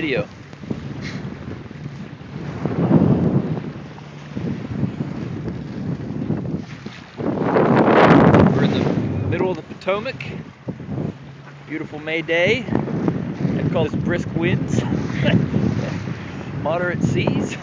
video. We're in the middle of the Potomac. Beautiful May day. I call this brisk winds. Moderate seas.